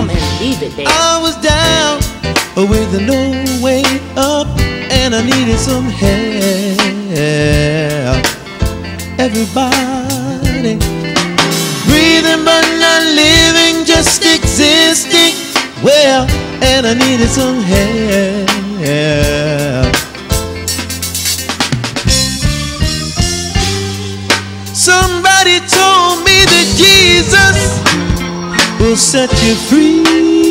him and leave it there. I was down with no way up, and I needed some help. Everybody breathing but not living, just existing. Well, and I needed some help. will set you free.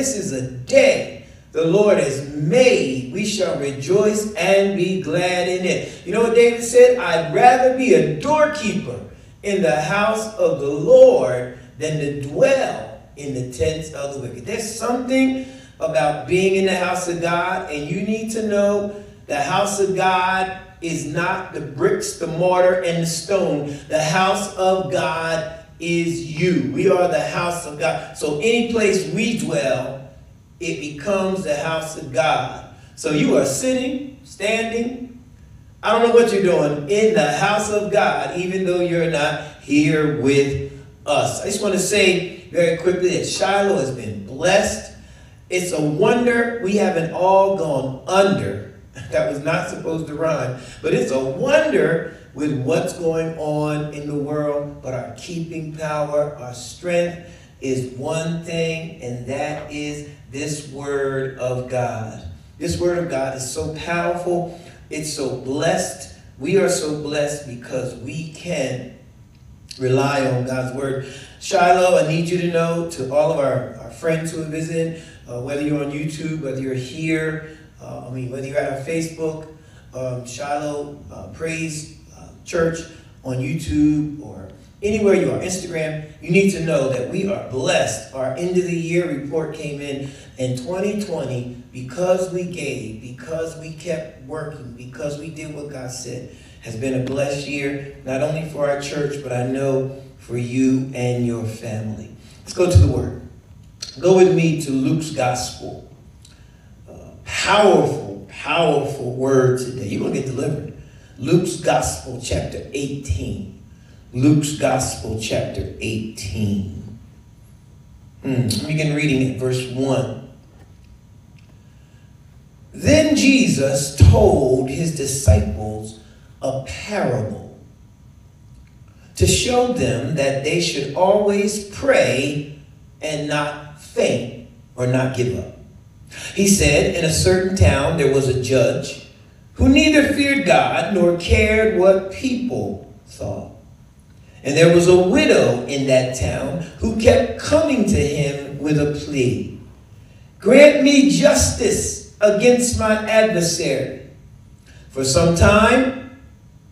This is a day the Lord has made. We shall rejoice and be glad in it. You know what David said? I'd rather be a doorkeeper in the house of the Lord than to dwell in the tents of the wicked. There's something about being in the house of God, and you need to know the house of God is not the bricks, the mortar, and the stone. The house of God is you. We are the house of God. So any place we dwell, it becomes the house of God. So you are sitting, standing, I don't know what you're doing in the house of God, even though you're not here with us. I just want to say very quickly that Shiloh has been blessed. It's a wonder we haven't all gone under. That was not supposed to rhyme, but it's a wonder with what's going on in the world. But our keeping power, our strength is one thing, and that is this word of God. This word of God is so powerful, it's so blessed. We are so blessed because we can rely on God's word. Shiloh, I need you to know to all of our, our friends who are visiting, uh, whether you're on YouTube, whether you're here, uh, I mean, whether you're at our Facebook, um, Shiloh uh, Praise Church on YouTube or anywhere you are, Instagram, you need to know that we are blessed. Our end of the year report came in in 2020 because we gave, because we kept working, because we did what God said, has been a blessed year, not only for our church, but I know for you and your family. Let's go to the Word. Go with me to Luke's Gospel. Uh, powerful, powerful word today. You're going to get delivered. Luke's Gospel, chapter 18. Luke's Gospel, chapter 18. Mm, let me begin reading at verse 1. Then Jesus told his disciples a parable to show them that they should always pray and not faint or not give up. He said, In a certain town there was a judge who neither feared God nor cared what people thought. And there was a widow in that town who kept coming to him with a plea Grant me justice against my adversary. For some time,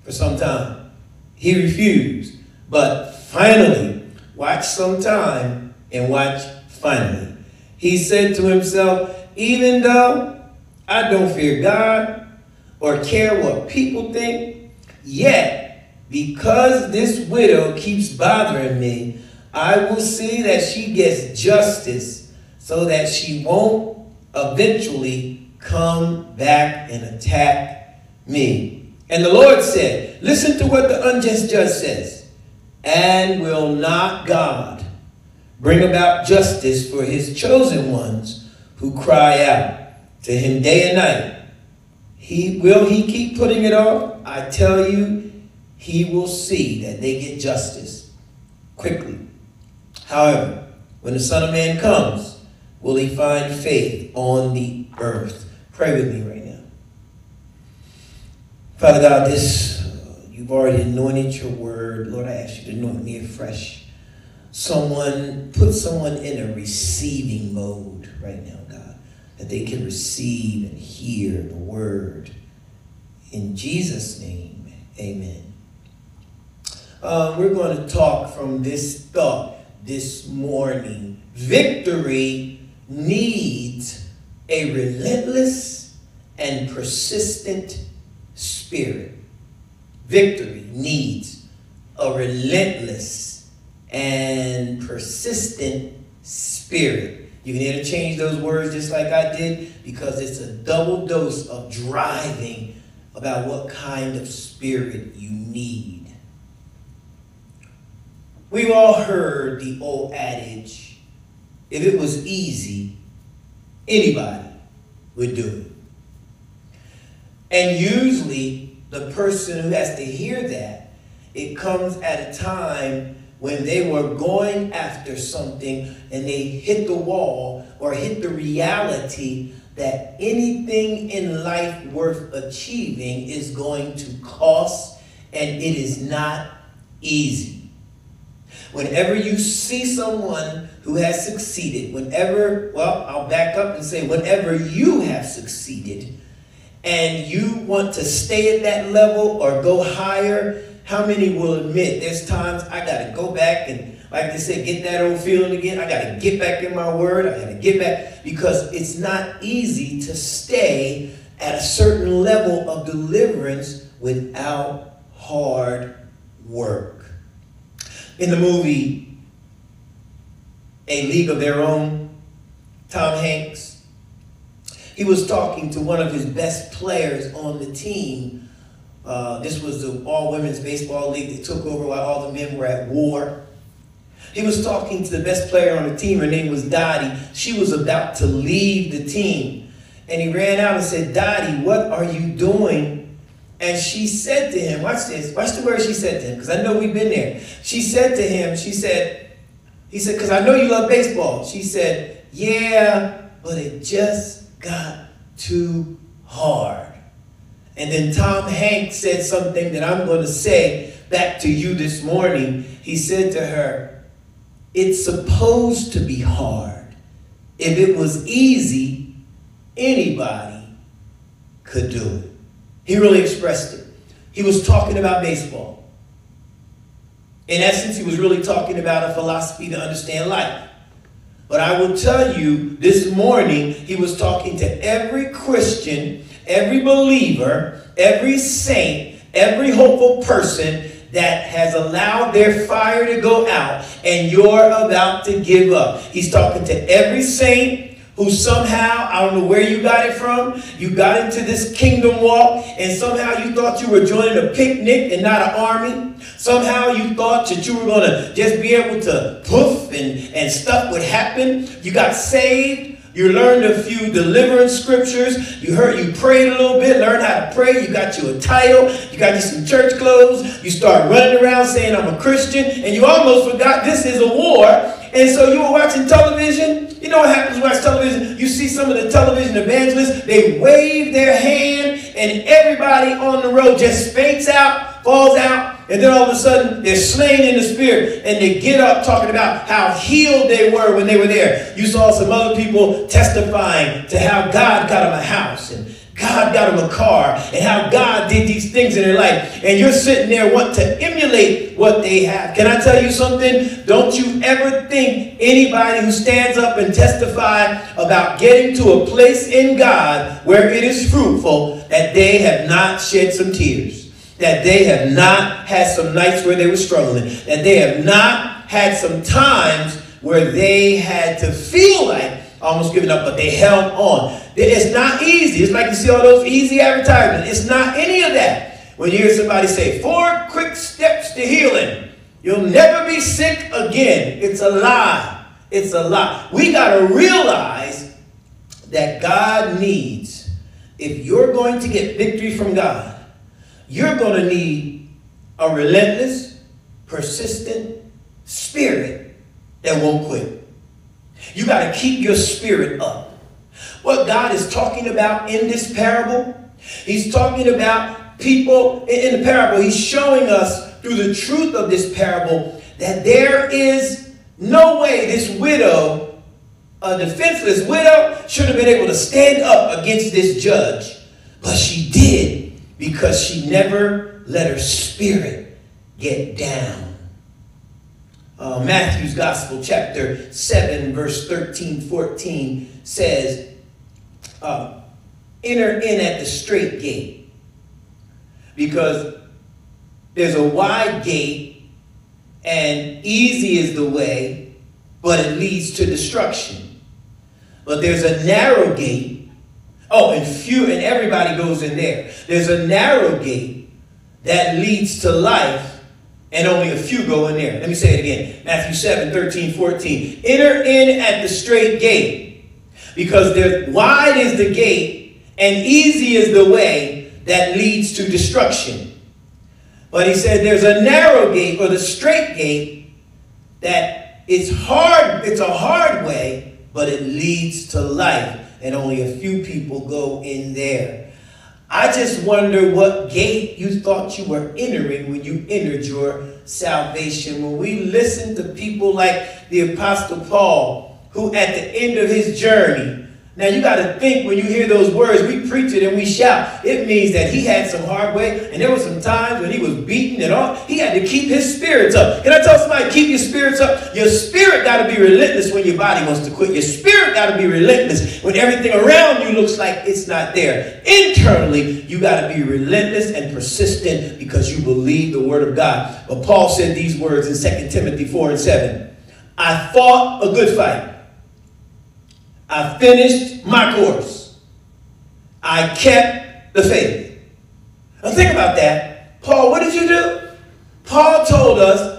for some time, he refused. But finally, watch some time and watch finally. He said to himself, Even though I don't fear God or care what people think, yet because this widow keeps bothering me, I will see that she gets justice so that she won't eventually come back and attack me. And the Lord said, Listen to what the unjust judge says. And will not God bring about justice for his chosen ones who cry out to him day and night? He will he keep putting it off? I tell you, he will see that they get justice quickly. However, when the Son of Man comes, will he find faith on the earth? Pray with me right now. Father God, this, uh, you've already anointed your word. Lord, I ask you to anoint me afresh. Someone, put someone in a receiving mode right now, that they can receive and hear the word. In Jesus' name, amen. Uh, we're going to talk from this thought this morning. Victory needs a relentless and persistent spirit. Victory needs a relentless and persistent spirit. You can interchange those words just like I did because it's a double dose of driving about what kind of spirit you need. We've all heard the old adage if it was easy, anybody would do it. And usually, the person who has to hear that, it comes at a time when they were going after something and they hit the wall or hit the reality that anything in life worth achieving is going to cost and it is not easy. Whenever you see someone who has succeeded, whenever, well, I'll back up and say, whenever you have succeeded and you want to stay at that level or go higher, how many will admit there's times I got to go back and like they said, get that old feeling again. I got to get back in my word. I got to get back because it's not easy to stay at a certain level of deliverance without hard work. In the movie A League of Their Own, Tom Hanks, he was talking to one of his best players on the team. Uh, this was the all women's baseball league that took over while all the men were at war. He was talking to the best player on the team. Her name was Dottie. She was about to leave the team. And he ran out and said, Dottie, what are you doing? And she said to him, watch this, watch the words she said to him, because I know we've been there. She said to him, she said, he said, because I know you love baseball. She said, yeah, but it just got too hard. And then Tom Hanks said something that I'm going to say back to you this morning. He said to her, it's supposed to be hard. If it was easy, anybody could do it. He really expressed it. He was talking about baseball. In essence, he was really talking about a philosophy to understand life. But I will tell you this morning, he was talking to every Christian, every believer, every saint, every hopeful person that has allowed their fire to go out and you're about to give up. He's talking to every saint who somehow, I don't know where you got it from, you got into this kingdom walk and somehow you thought you were joining a picnic and not an army. Somehow you thought that you were going to just be able to poof and, and stuff would happen. You got saved. You learned a few deliverance scriptures. You heard you prayed a little bit, learned how to pray. You got you a title. You got you some church clothes. You start running around saying, I'm a Christian. And you almost forgot this is a war. And so you were watching television. You know what happens watch television? You see some of the television evangelists, they wave their hand, and everybody on the road just faints out, falls out, and then all of a sudden, they're slain in the spirit and they get up talking about how healed they were when they were there. You saw some other people testifying to how God got them a house and God got them a car and how God did these things in their life. And you're sitting there wanting to emulate what they have. Can I tell you something? Don't you ever think anybody who stands up and testify about getting to a place in God where it is fruitful that they have not shed some tears that they have not had some nights where they were struggling, that they have not had some times where they had to feel like almost giving up, but they held on. It's not easy. It's like you see all those easy advertisements. It's not any of that. When you hear somebody say, four quick steps to healing, you'll never be sick again. It's a lie. It's a lie. We got to realize that God needs, if you're going to get victory from God, you're going to need a relentless, persistent spirit that won't quit. You got to keep your spirit up. What God is talking about in this parable, He's talking about people in the parable. He's showing us through the truth of this parable that there is no way this widow, a defenseless widow, should have been able to stand up against this judge. But she did because she never let her spirit get down. Uh, Matthew's Gospel, chapter 7, verse 13, 14 says, uh, Enter in at the straight gate, because there's a wide gate and easy is the way, but it leads to destruction. But there's a narrow gate Oh, and few, and everybody goes in there. There's a narrow gate that leads to life, and only a few go in there. Let me say it again Matthew 7 13, 14. Enter in at the straight gate, because there, wide is the gate, and easy is the way that leads to destruction. But he said there's a narrow gate, or the straight gate, that it's hard, it's a hard way, but it leads to life and only a few people go in there. I just wonder what gate you thought you were entering when you entered your salvation. When we listen to people like the Apostle Paul, who at the end of his journey Now you got to think when you hear those words, we preach it and we shout. It means that he had some hard way, and there were some times when he was beaten and all. He had to keep his spirits up. Can I tell somebody, keep your spirits up? Your spirit got to be relentless when your body wants to quit. Your spirit got to be relentless when everything around you looks like it's not there. Internally, you got to be relentless and persistent because you believe the word of God. But Paul said these words in 2 Timothy 4 and 7. I fought a good fight. I finished my course. I kept the faith. Now think about that. Paul, what did you do? Paul told us,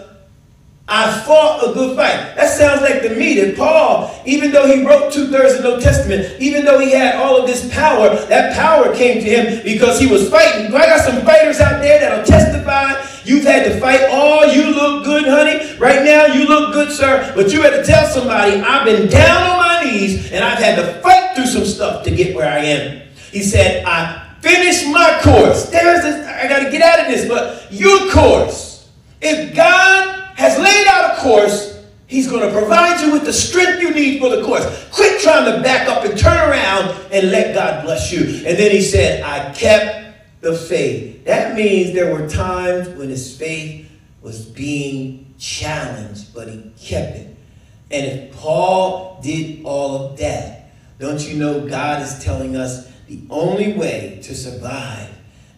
I fought a good fight. That sounds like the me that Paul, even though he wrote two thirds of the New Testament, even though he had all of this power, that power came to him because he was fighting. I got some fighters out there that'll testify. You've had to fight. Oh, you look good, honey. Right now, you look good, sir. But you had to tell somebody, I've been down on my knees and I've had to fight through some stuff to get where I am. He said, I finished my course. There's this, I got to get out of this, but your course. If God has laid out a course, He's going to provide you with the strength you need for the course. Quit trying to back up and turn around and let God bless you. And then he said, I kept the faith. That means there were times when his faith was being challenged, but he kept it. And if Paul did all of that, don't you know God is telling us the only way to survive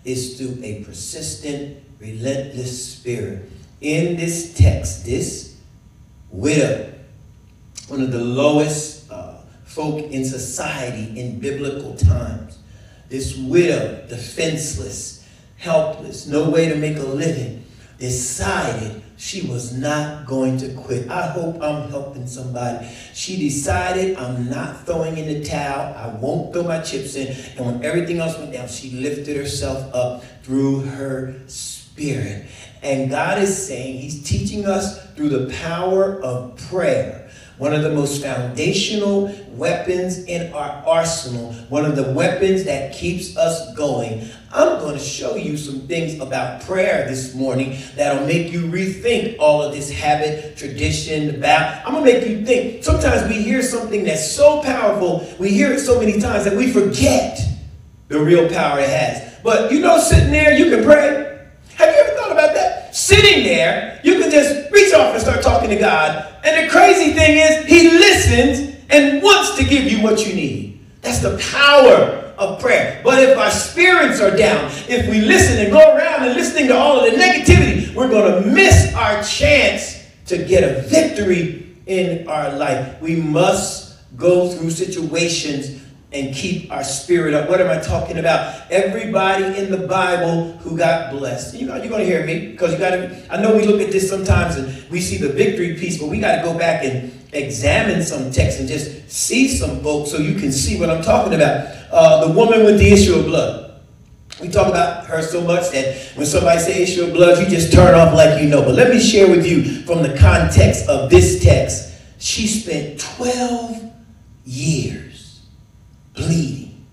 is through a persistent, relentless spirit. In this text, this widow, one of the lowest uh, folk in society in biblical times, this widow, defenseless, helpless, no way to make a living, decided she was not going to quit. I hope I'm helping somebody. She decided I'm not throwing in the towel. I won't throw my chips in. And when everything else went down, she lifted herself up through her spirit. And God is saying, He's teaching us through the power of prayer one of the most foundational weapons in our arsenal, one of the weapons that keeps us going. I'm going to show you some things about prayer this morning that'll make you rethink all of this habit, tradition, about. I'm going to make you think. Sometimes we hear something that's so powerful, we hear it so many times that we forget the real power it has. But you know, sitting there, you can pray. Have you ever thought about that? Sitting there, you just reach off and start talking to God. And the crazy thing is, He listens and wants to give you what you need. That's the power of prayer. But if our spirits are down, if we listen and go around and listening to all of the negativity, we're going to miss our chance to get a victory in our life. We must go through situations and keep our spirit up. What am I talking about? Everybody in the Bible who got blessed. You know, you're going to hear me because you got to. I know we look at this sometimes and we see the victory piece, but we got to go back and examine some texts and just see some folks so you can see what I'm talking about. Uh, the woman with the issue of blood. We talk about her so much that when somebody says issue of blood, you just turn off like you know. But let me share with you from the context of this text. She spent 12 years bleeding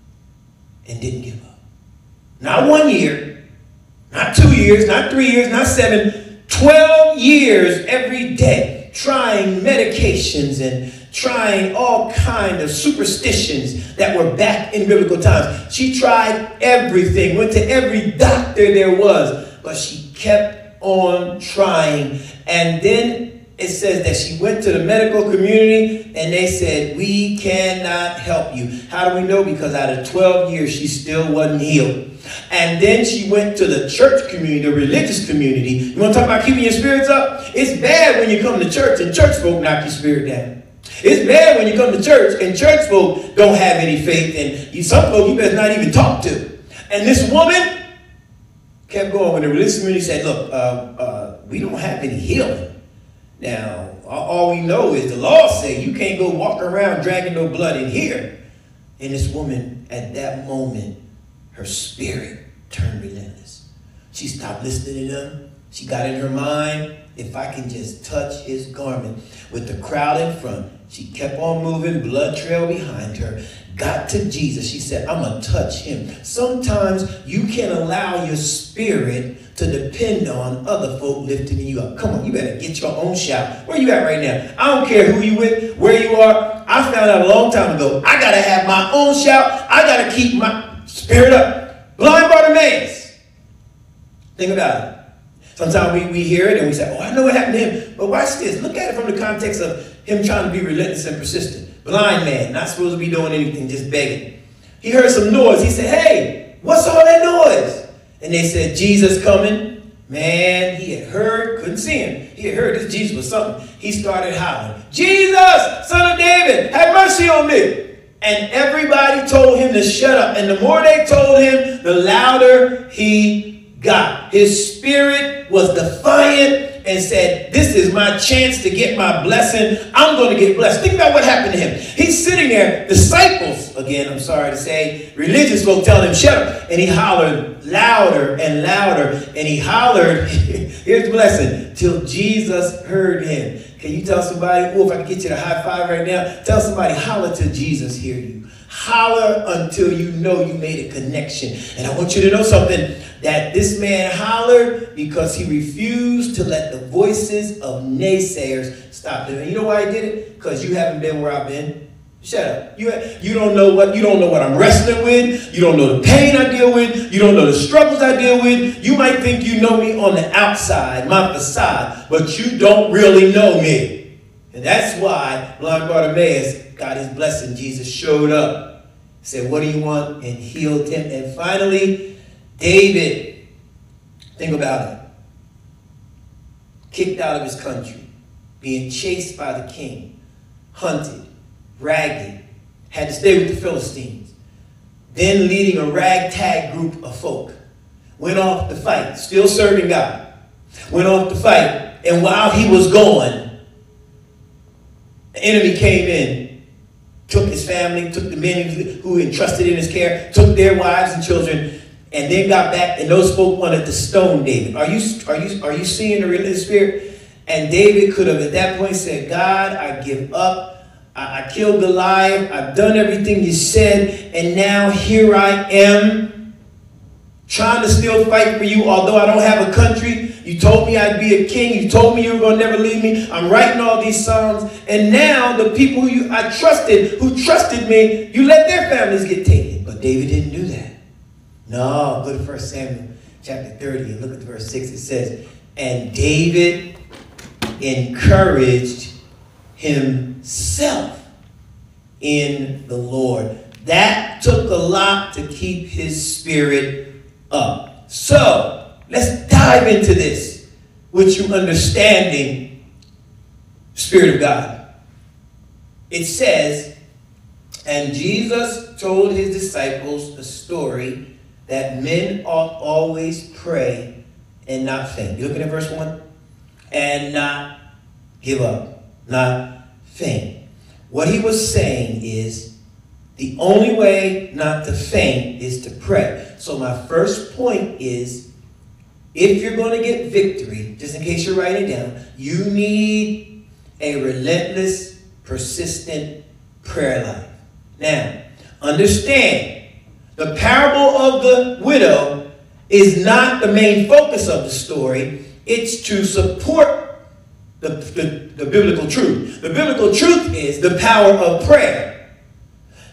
and didn't give up. Not one year, not two years, not three years, not seven, 12 years every day trying medications and trying all kind of superstitions that were back in biblical times. She tried everything, went to every doctor there was, but she kept on trying. And then it says that she went to the medical community and they said, We cannot help you. How do we know? Because out of 12 years, she still wasn't healed. And then she went to the church community, the religious community. You want to talk about keeping your spirits up? It's bad when you come to church and church folk knock your spirit down. It's bad when you come to church and church folk don't have any faith, and you, some folk you better not even talk to. And this woman kept going when the religious community said, Look, uh, uh, we don't have any healing. Now, all we know is the law say you can't go walk around dragging no blood in here. And this woman, at that moment, her spirit turned relentless. She stopped listening to them. She got in her mind, if I can just touch his garment. With the crowd in front, she kept on moving, blood trail behind her. Got to Jesus. She said, I'm going to touch him. Sometimes you can allow your spirit to depend on other folk lifting you up. Come on, you better get your own shout. Where you at right now? I don't care who you with, where you are. I found out a long time ago. I gotta have my own shout. I gotta keep my spirit up. Blind Bartimaeus. Think about it. Sometimes we, we hear it and we say, oh, I know what happened to him. But watch this. Look at it from the context of him trying to be relentless and persistent. Blind man, not supposed to be doing anything, just begging. He heard some noise. He said, hey, what's all that noise? And they said, Jesus coming. Man, he had heard, couldn't see him. He had heard this Jesus was something. He started hollering, Jesus, son of David, have mercy on me. And everybody told him to shut up. And the more they told him, the louder he got. His spirit was defiant and said, This is my chance to get my blessing. I'm going to get blessed. Think about what happened to him. He's sitting there, disciples, again, I'm sorry to say, religious folk tell him, Shut up. And he hollered louder and louder. And he hollered, Here's the blessing, till Jesus heard him. Can you tell somebody, oh, if I can get you to high five right now, tell somebody, holler till Jesus hear you. Holler until you know you made a connection. And I want you to know something that this man hollered because he refused to let the voices of naysayers stop him. And you know why he did it? Because you haven't been where I've been. Shut up. You, you don't know what you don't know what I'm wrestling with. You don't know the pain I deal with. You don't know the struggles I deal with. You might think you know me on the outside, my facade, but you don't really know me. And that's why blind Bartimaeus got his blessing. Jesus showed up, said, What do you want? and healed him. And finally, David, think about it, kicked out of his country, being chased by the king, hunted ragged, had to stay with the Philistines. Then leading a ragtag group of folk. Went off to fight, still serving God. Went off to fight, and while he was going, the enemy came in, took his family, took the men who entrusted in his care, took their wives and children, and then got back, and those folk wanted to stone David. Are you, are you, are you seeing the religious spirit? And David could have at that point said, God, I give up. I, I killed Goliath. I've done everything you said. And now here I am trying to still fight for you, although I don't have a country. You told me I'd be a king. You told me you were going to never leave me. I'm writing all these songs. And now the people who you, I trusted, who trusted me, you let their families get taken. But David didn't do that. No, go to 1 Samuel chapter 30 and look at verse 6. It says, And David encouraged himself in the Lord. That took a lot to keep his spirit up. So, let's dive into this with you understanding Spirit of God. It says, and Jesus told his disciples a story that men ought always pray and not faint. You looking at verse 1? And not give up not faint. What he was saying is the only way not to faint is to pray. So, my first point is if you're going to get victory, just in case you're writing down, you need a relentless, persistent prayer life. Now, understand the parable of the widow is not the main focus of the story, it's to support the, the, the biblical truth. The biblical truth is the power of prayer.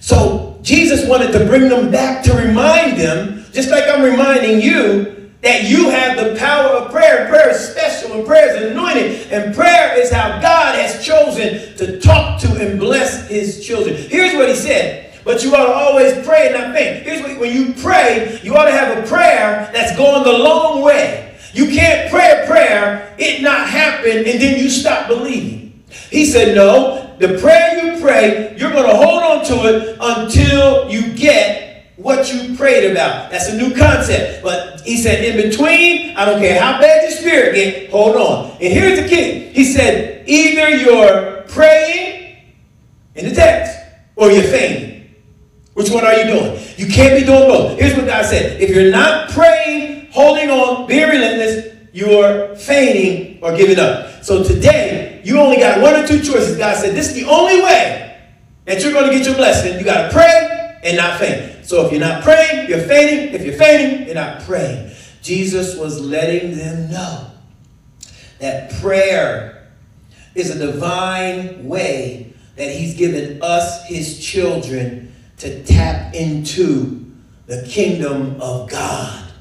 So Jesus wanted to bring them back to remind them, just like I'm reminding you, that you have the power of prayer. Prayer is special and prayer is anointed. And prayer is how God has chosen to talk to and bless his children. Here's what he said. But you ought to always pray and not faint. Here's what, when you pray, you ought to have a prayer that's going the long way. You can't pray a prayer, it not happen, and then you stop believing. He said, No, the prayer you pray, you're going to hold on to it until you get what you prayed about. That's a new concept. But he said, in between, I don't care how bad your spirit get, hold on. And here's the key. He said, either you're praying in the text or you're fainting. Which one are you doing? You can't be doing both. Here's what God said. If you're not praying holding on, being relentless, you're fainting or giving up. So today, you only got one or two choices. God said, this is the only way that you're going to get your blessing. You got to pray and not faint. So if you're not praying, you're fainting. If you're fainting, you're not praying. Jesus was letting them know that prayer is a divine way that He's given us, His children, to tap into the kingdom of God.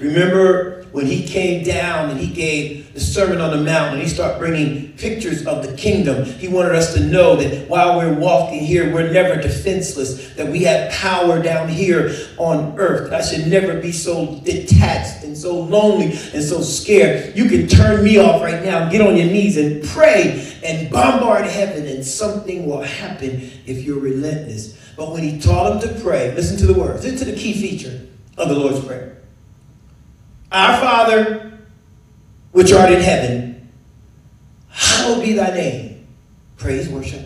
Remember when he came down and he gave the Sermon on the Mount and he started bringing pictures of the kingdom, he wanted us to know that while we're walking here, we're never defenseless, that we have power down here on earth. I should never be so detached and so lonely and so scared. You can turn me off right now, get on your knees and pray and bombard heaven, and something will happen if you're relentless. But when he taught them to pray, listen to the words, listen to the key feature of the Lord's Prayer. Our Father, which art in heaven, hallowed be thy name. Praise, worship.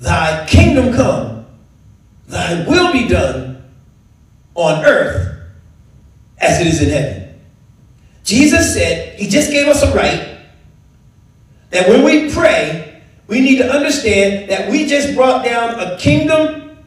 Thy kingdom come, thy will be done on earth as it is in heaven. Jesus said, He just gave us a right that when we pray, we need to understand that we just brought down a kingdom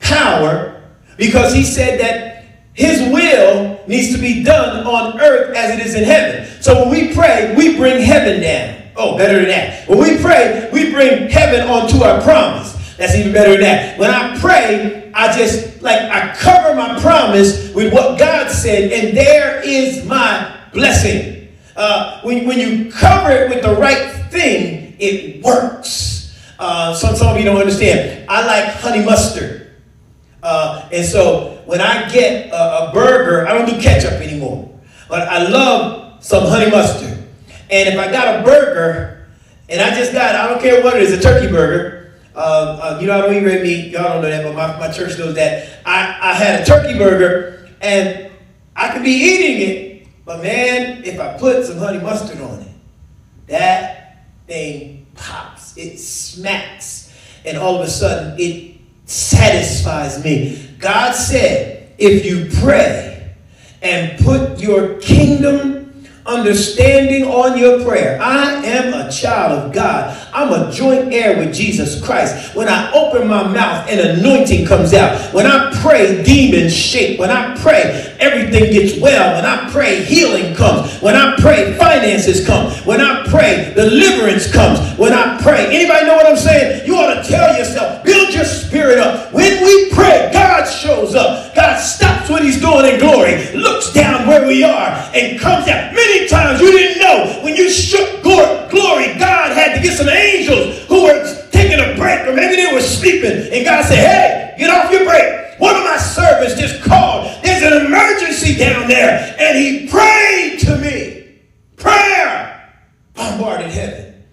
power because He said that his will needs to be done on earth as it is in heaven. So when we pray, we bring heaven down. Oh, better than that. When we pray, we bring heaven onto our promise. That's even better than that. When I pray, I just like I cover my promise with what God said, and there is my blessing. Uh, when, when you cover it with the right thing, it works. Uh, some, some of you don't understand. I like honey mustard. Uh, and so when I get a, a, burger, I don't do ketchup anymore. But I love some honey mustard. And if I got a burger, and I just got, I don't care what it is, a turkey burger. Uh, uh, you know, I don't eat red meat. Y'all don't know that, but my, my church knows that. I, I had a turkey burger, and I could be eating it, but man, if I put some honey mustard on it, that thing pops. It smacks. And all of a sudden, it satisfies me. God said, if you pray and put your kingdom understanding on your prayer. I am a child of God. I'm a joint heir with Jesus Christ. When I open my mouth, an anointing comes out. When I pray, demons shake. When I pray, everything gets well. When I pray, healing comes. When I pray, finances come. When I pray, deliverance comes. When I pray, anybody know what I'm saying? You God said, Hey, get off your break. One of my servants just called. There's an emergency down there, and he prayed to me. Prayer bombarded heaven.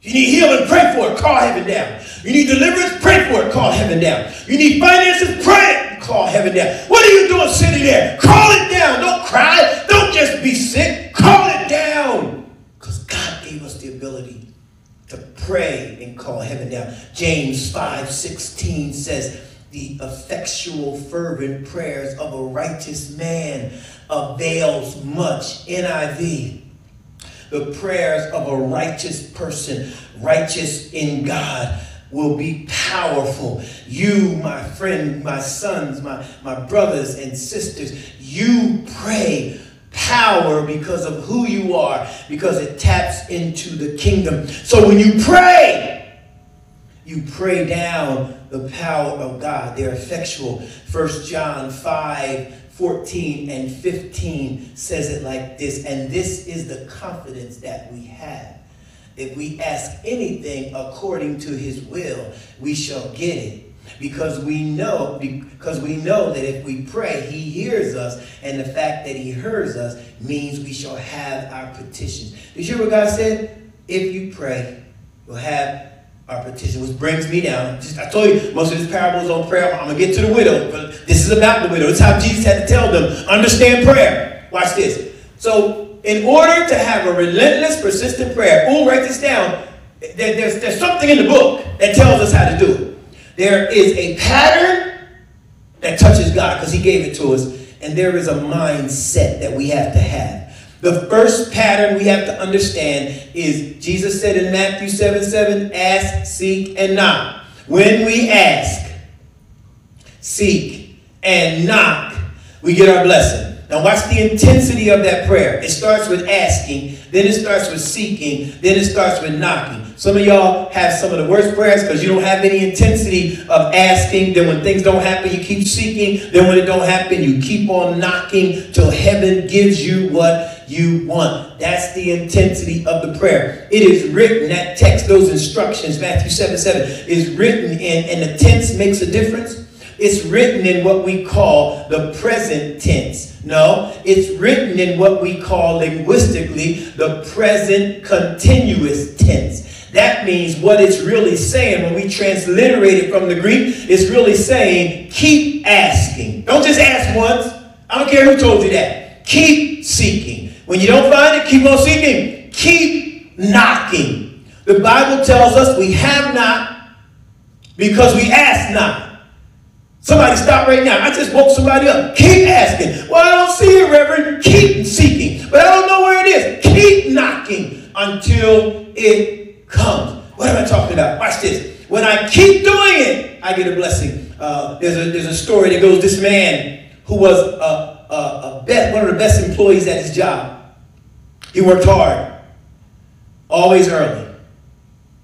You need healing, pray for it, call heaven down. You need deliverance, pray for it, call heaven down. You need finances, pray call heaven down. What are you doing sitting there? Call it down. Don't cry. Don't just be sick. Call it down. Because God gave us the ability to pray and call heaven down. James 5 16 says, The effectual, fervent prayers of a righteous man avails much. NIV the prayers of a righteous person, righteous in God, will be powerful. You, my friend, my sons, my, my brothers and sisters, you pray power because of who you are, because it taps into the kingdom. So when you pray, you pray down the power of God. They're effectual. First John 5 14 and 15 says it like this, and this is the confidence that we have. If we ask anything according to his will, we shall get it. Because we know, because we know that if we pray, he hears us, and the fact that he hears us means we shall have our petitions. Did you hear what God said? If you pray, you'll have our petition, which brings me down. Just, I told you, most of this parable is on prayer. I'm going to get to the widow, but this is about the widow. It's how Jesus had to tell them, understand prayer. Watch this. So, in order to have a relentless, persistent prayer, ooh, write this down. There, there's, there's something in the book that tells us how to do it. There is a pattern that touches God because He gave it to us, and there is a mindset that we have to have. The first pattern we have to understand is Jesus said in Matthew 7 7, ask, seek, and knock. When we ask, seek, and knock, we get our blessing. Now, watch the intensity of that prayer. It starts with asking, then it starts with seeking, then it starts with knocking. Some of y'all have some of the worst prayers because you don't have any intensity of asking. Then when things don't happen, you keep seeking. Then when it don't happen, you keep on knocking till heaven gives you what you want. That's the intensity of the prayer. It is written, that text, those instructions, Matthew 7 7, is written in, and the tense makes a difference. It's written in what we call the present tense. No, it's written in what we call linguistically the present continuous tense. That means what it's really saying when we transliterate it from the Greek, it's really saying keep asking. Don't just ask once. I don't care who told you that. Keep seeking. When you don't find it, keep on seeking. Keep knocking. The Bible tells us we have not because we ask not. Somebody stop right now. I just woke somebody up. Keep asking. Well, I don't see it, Reverend. Keep seeking. But I don't know where it is. Keep knocking until it comes. What am I talking about? Watch this. When I keep doing it, I get a blessing. Uh, there's, a, there's a story that goes this man who was a, a, a best, one of the best employees at his job. He worked hard, always early,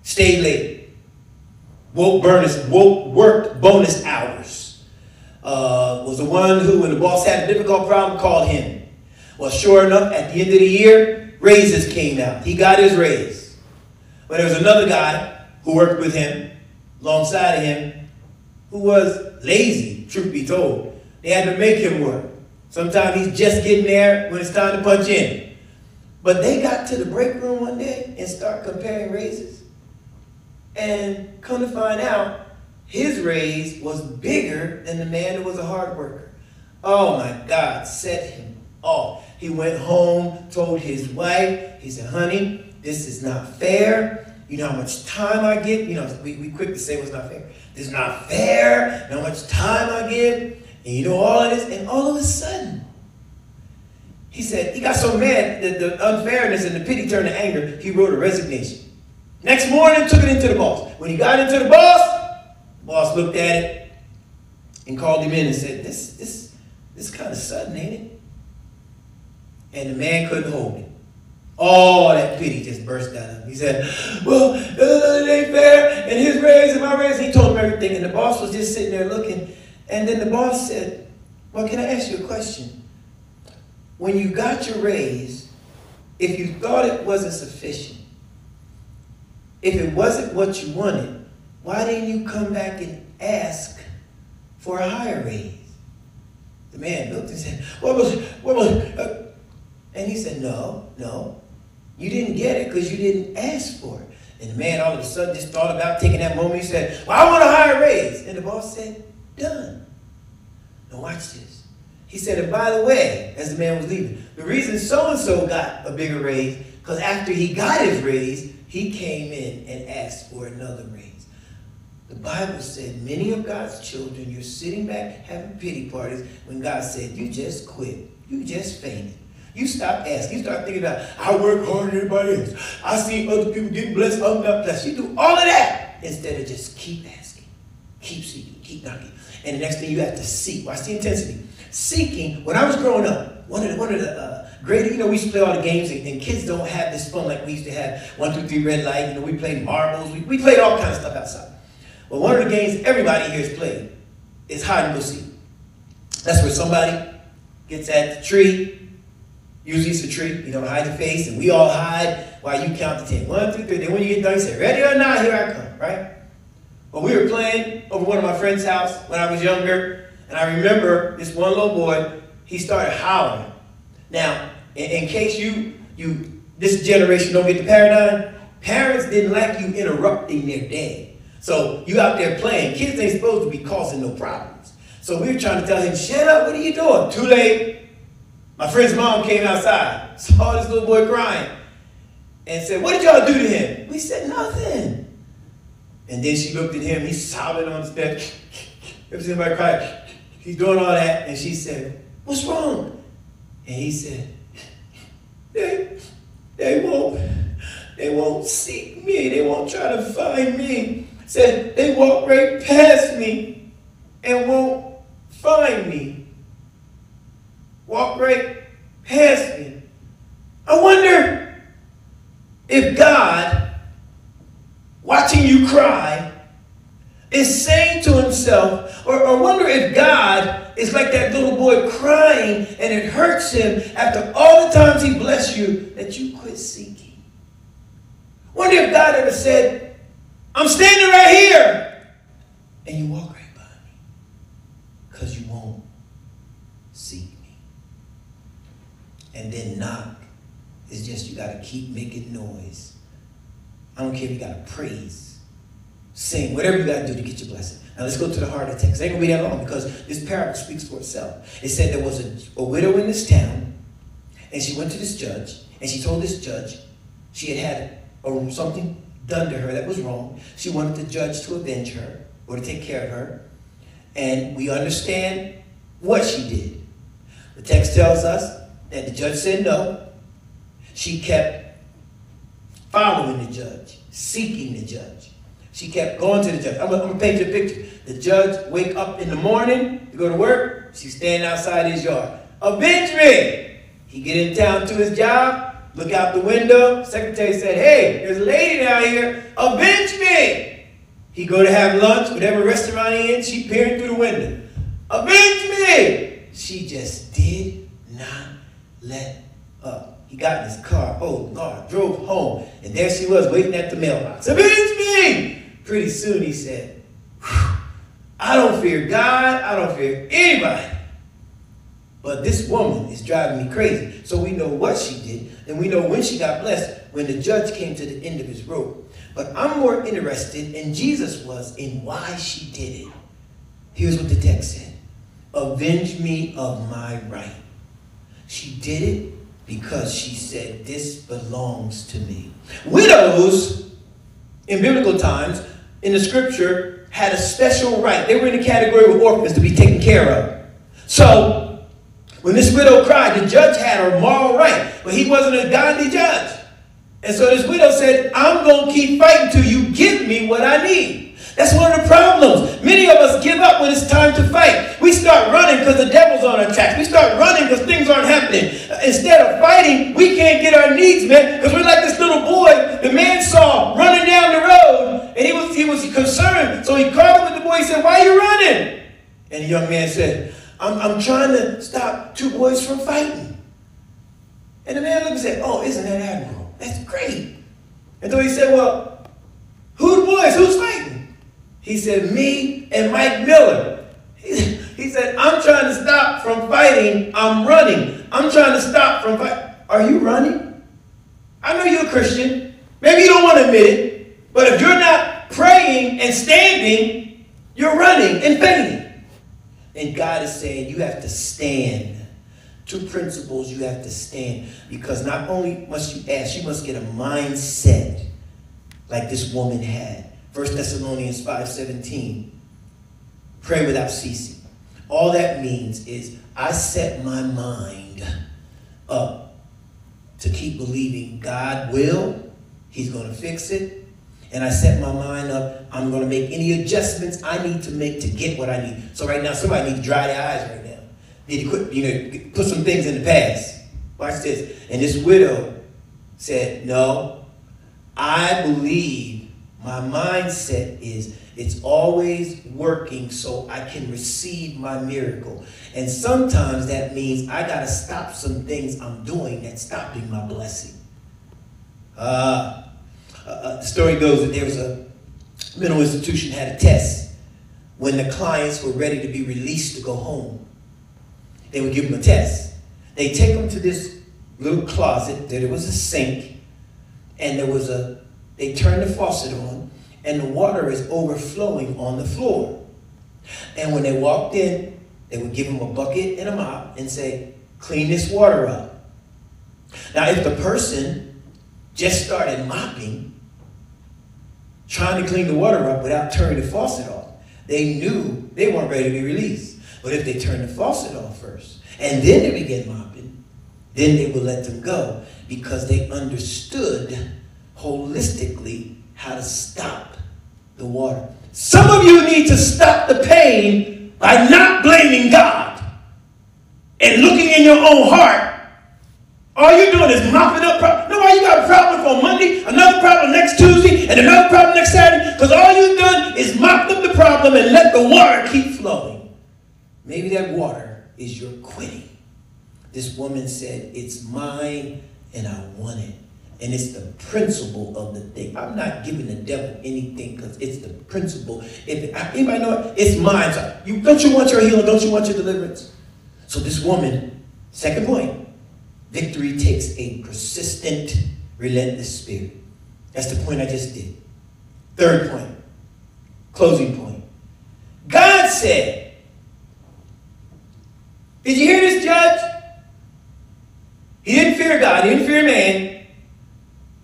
stayed late, woke bonus, woke, worked bonus hours uh, was the one who, when the boss had a difficult problem, called him. Well, sure enough, at the end of the year, raises came out. He got his raise. But there was another guy who worked with him, alongside of him, who was lazy, truth be told. They had to make him work. Sometimes he's just getting there when it's time to punch in. But they got to the break room one day and start comparing raises. And come to find out, his raise was bigger than the man that was a hard worker. Oh my God, set him off. He went home, told his wife, he said, honey, this is not fair. You know how much time I get? You know, we, we quick to say what's not fair. This is not fair. You know how much time I get? And you know all of this. And all of a sudden, he said, he got so mad that the unfairness and the pity turned to anger, he wrote a resignation. Next morning, took it into the boss. When he got into the boss, Boss looked at it and called him in and said, This, this, this kind of sudden, ain't it? And the man couldn't hold it. All that pity just burst out of him. He said, Well, uh, it ain't fair, and his raise and my raise. He told him everything, and the boss was just sitting there looking. And then the boss said, Well, can I ask you a question? When you got your raise, if you thought it wasn't sufficient, if it wasn't what you wanted, why didn't you come back and ask for a higher raise? The man looked and said, What was, what was, uh, and he said, No, no. You didn't get it because you didn't ask for it. And the man all of a sudden just thought about taking that moment. He said, Well, I want a higher raise. And the boss said, Done. Now watch this. He said, and by the way, as the man was leaving, the reason so and so got a bigger raise, because after he got his raise, he came in and asked for another raise. The Bible said many of God's children, you're sitting back having pity parties when God said, you just quit. You just fainted. You stop asking. You start thinking about, I work harder than anybody else. I see other people getting blessed, I'm not blessed. You do all of that instead of just keep asking, keep seeking, keep knocking. And the next thing you have to seek. Watch the intensity. Seeking, when I was growing up, one of the, one of the uh, great, you know, we used to play all the games, and, and, kids don't have this fun like we used to have. One, two, three, red light. You know, we played marbles. We, we played all kinds of stuff outside. But one of the games everybody here has played is hide and go seek. That's where somebody gets at the tree. Usually it's a tree. You don't hide your face, and we all hide while you count to ten. One, two, three. Then when you get done, you say, ready or not, here I come, right? Well, we were playing over one of my friend's house when I was younger, and I remember this one little boy, he started howling. Now, in, in case you, you, this generation don't get the paradigm, parents didn't like you interrupting their day. So you out there playing. Kids ain't supposed to be causing no problems. So we were trying to tell him, shut up, what are you doing? Too late. My friend's mom came outside, saw this little boy crying, and said, what did y'all do to him? We said, nothing. And then she looked at him, he's sobbing on the bed. Ever seen anybody cry? He's doing all that, and she said, what's wrong? And he said, they, they won't, they won't seek me. They won't try to find me said they walk right past me and won't find me. Walk right past me. I wonder if God watching you cry, is saying to himself, or, or wonder if God is like that little boy crying and it hurts him after all the times he blessed you that you quit seeking. Wonder if God ever said, I'm standing right here, and you walk right by me because you won't seek me. And then knock is just you got to keep making noise. I don't care if you got to praise, sing, whatever you got to do to get your blessing. Now let's go to the heart of the text. It ain't gonna be that long because this parable speaks for itself. It said there was a, a widow in this town, and she went to this judge, and she told this judge she had had a, something done to her that was wrong. She wanted the judge to avenge her or to take care of her. And we understand what she did. The text tells us that the judge said no. She kept following the judge, seeking the judge. She kept going to the judge. I'm going to paint you a picture. The judge wake up in the morning to go to work. She's standing outside his yard. Avenge me! He get in town to his job, look out the window. Secretary said, hey, there's a lady down here. Avenge me! He go to have lunch, whatever restaurant he in, she peering through the window. Avenge me! She just did not let up. He got in his car. Oh, Lord, drove home. And there she was waiting at the mailbox. Avenge me! Pretty soon he said, I don't fear God. I don't fear anybody. But this woman is driving me crazy. So we know what she did, and we know when she got blessed, when the judge came to the end of his rope. But I'm more interested, and Jesus was, in why she did it. Here's what the text said Avenge me of my right. She did it because she said, This belongs to me. Widows, in biblical times, in the scripture, had a special right. They were in the category of orphans to be taken care of. So, when this widow cried, the judge had a moral right, but he wasn't a godly judge. And so this widow said, I'm going to keep fighting till you give me what I need. That's one of the problems. Many of us give up when it's time to fight. We start running because the devil's on our tracks. We start running because things aren't happening. Instead of fighting, we can't get our needs met because we're like this little boy the man saw running down the road and he was, he was concerned. So he called up with the boy. He said, Why are you running? And the young man said, I'm, I'm trying to stop two boys from fighting. And the man looked and said, Oh, isn't that admirable? That's great. And so he said, Well, who the boys? Who's fighting? He said, Me and Mike Miller. He, said, I'm trying to stop from fighting. I'm running. I'm trying to stop from fighting. Are you running? I know you're a Christian. Maybe you don't want to admit it. But if you're not praying and standing, you're running and fainting. And God is saying you have to stand. Two principles you have to stand. Because not only must you ask, you must get a mindset like this woman had. 1 Thessalonians 5:17. Pray without ceasing. All that means is I set my mind up to keep believing God will, He's going to fix it. And I set my mind up, I'm going to make any adjustments I need to make to get what I need. So right now, somebody needs to dry their eyes right now. Need to quit, you know, put some things in the past. Watch this. And this widow said, No, I believe my mindset is it's always working so I can receive my miracle. And sometimes that means I got to stop some things I'm doing that's stopping my blessing. Uh, uh, the story goes that there was a mental institution had a test when the clients were ready to be released to go home. They would give them a test. They take them to this little closet. There was a sink, and there was a. They turn the faucet on, and the water is overflowing on the floor. And when they walked in, they would give them a bucket and a mop and say, "Clean this water up." Now, if the person just started mopping, trying to clean the water up without turning the faucet off, they knew they weren't ready to be released. But if they turned the faucet off first and then they began mopping, then they would let them go because they understood holistically how to stop the water. Some of you need to stop the pain by not blaming God and looking in your own heart. All you're doing is mopping up. Pro- Nobody why you got a problem on Monday, another problem next Tuesday, and another problem next Saturday? Because all you've done is mopped up the problem and let the water keep flowing. Maybe that water is your quitting. This woman said, It's mine and I want it. And it's the principle of the thing. I'm not giving the devil anything because it's the principle. If anybody know it, it's mine. So you, don't you want your healing? Don't you want your deliverance? So this woman, second point, victory takes a persistent, relentless spirit. That's the point I just did. Third point, closing point. God said, Did you hear this, judge? He didn't fear God, he didn't fear man.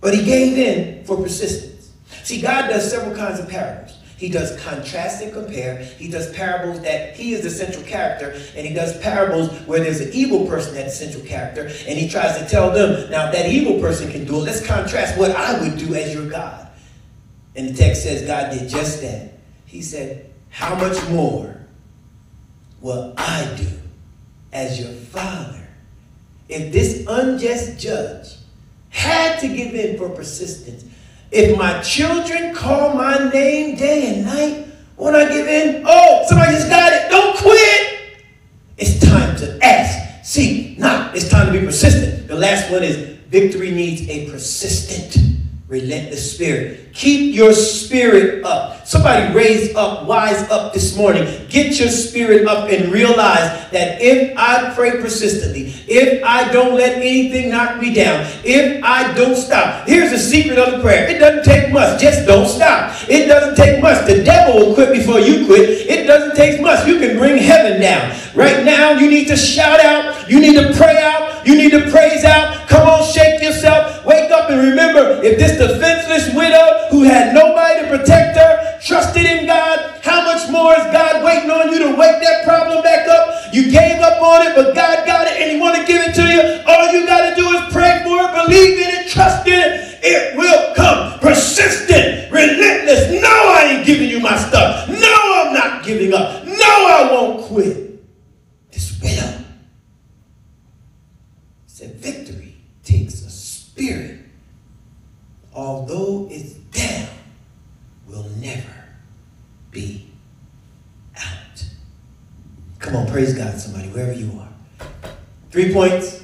But he gave in for persistence. See, God does several kinds of parables. He does contrast and compare. He does parables that he is the central character, and he does parables where there's an evil person that's the central character, and he tries to tell them, now, that evil person can do it, let's contrast what I would do as your God. And the text says God did just that. He said, How much more will I do as your father if this unjust judge had to give in for persistence. If my children call my name day and night, won't I give in? Oh, somebody just got it. Don't quit. It's time to ask. See, not. It's time to be persistent. The last one is victory needs a persistent relentless spirit. Keep your spirit up. Somebody raise up, wise up this morning. Get your spirit up and realize that if I pray persistently, if I don't let anything knock me down, if I don't stop, here's the secret of the prayer. It doesn't take much. Just don't stop. It doesn't take much. The devil will quit before you quit. It doesn't take much. You can bring heaven down. Right now, you need to shout out. You need to pray out. You need to praise out. Come on, shake yourself. Wake up and remember if this defenseless widow who had nobody to protect her trusted in God, how much more is God waiting on you to wake that problem back up? You gave up on it, but God got it and He want to give it to you. All you got to do is pray for it, believe in it, trust in it. It will come. Persistent, relentless. No, I ain't giving you my stuff. No, I'm not giving up. No, I won't quit. This widow victory takes a spirit. Although it's down, will never be out. Come on, praise God, somebody, wherever you are. Three points.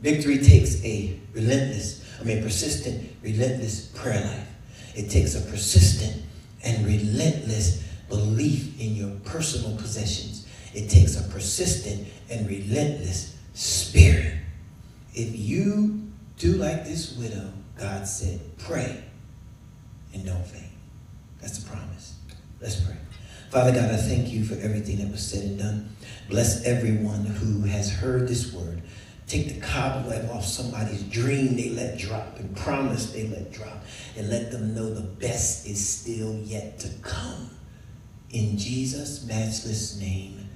Victory takes a relentless, I mean, persistent, relentless prayer life. It takes a persistent and relentless belief in your personal possessions. It takes a persistent and relentless spirit. If you do like this widow, God said, pray and don't faint. That's the promise. Let's pray. Father God, I thank you for everything that was said and done. Bless everyone who has heard this word. Take the cobweb off somebody's dream they let drop and promise they let drop and let them know the best is still yet to come. In Jesus' matchless name,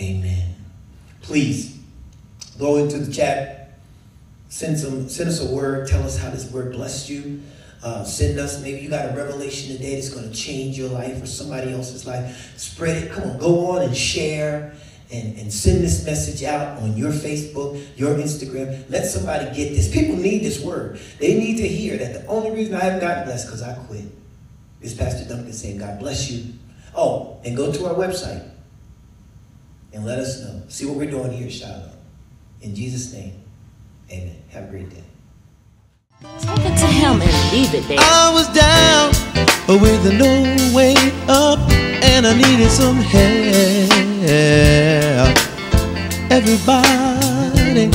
amen. Please go into the chat, send, some, send us a word, tell us how this word blessed you. Uh, send us, maybe you got a revelation today that's going to change your life or somebody else's life. Spread it. Come on, go on and share and, and send this message out on your Facebook, your Instagram. Let somebody get this. People need this word. They need to hear that the only reason I haven't gotten blessed because I quit. Is Pastor Dunkins saying, God bless you. Oh, and go to our website and let us know. See what we're doing here Shiloh. In Jesus' name, amen. Have a great day. Take it to him and leave it there. I was down with no way up, and I needed some help. Everybody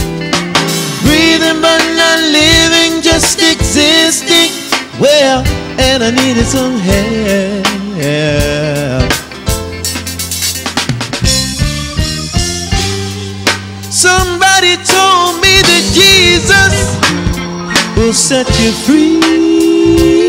breathing but not living, just existing. Well, and I needed some help. Somebody told me that Jesus will set you free.